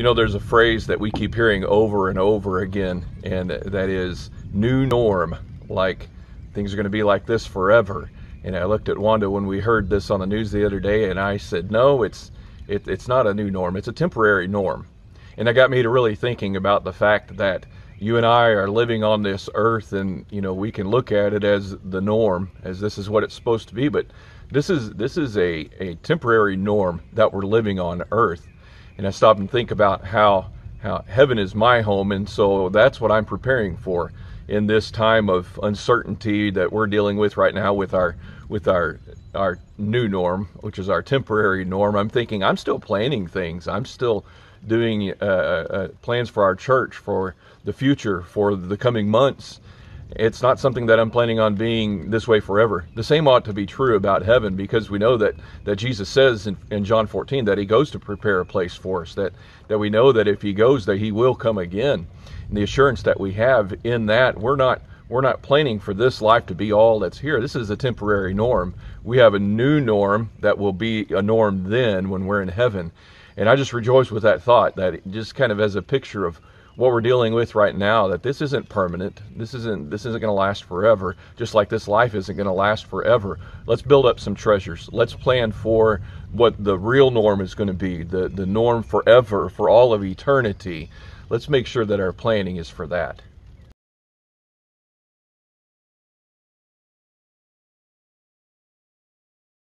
You know, there's a phrase that we keep hearing over and over again, and that is new norm, like things are going to be like this forever. And I looked at Wanda when we heard this on the news the other day, and I said, no, it's it, it's not a new norm; it's a temporary norm. And that got me to really thinking about the fact that you and I are living on this earth, and you know we can look at it as the norm, as this is what it's supposed to be. But this is this is a a temporary norm that we're living on earth and I stop and think about how how heaven is my home, and so that's what I'm preparing for in this time of uncertainty that we're dealing with right now with our with our our new norm, which is our temporary norm. I'm thinking I'm still planning things. I'm still doing uh, uh, plans for our church for the future, for the coming months, it's not something that I'm planning on being this way forever. The same ought to be true about heaven because we know that, that Jesus says in, in John 14 that he goes to prepare a place for us, that, that we know that if he goes that he will come again. And the assurance that we have in that, we're not we're not planning for this life to be all that's here. This is a temporary norm. We have a new norm that will be a norm then when we're in heaven. And I just rejoice with that thought that just kind of as a picture of what we're dealing with right now that this isn't permanent. This isn't this isn't going to last forever just like this life isn't going to last forever. Let's build up some treasures. Let's plan for what the real norm is going to be the the norm forever for all of eternity. Let's make sure that our planning is for that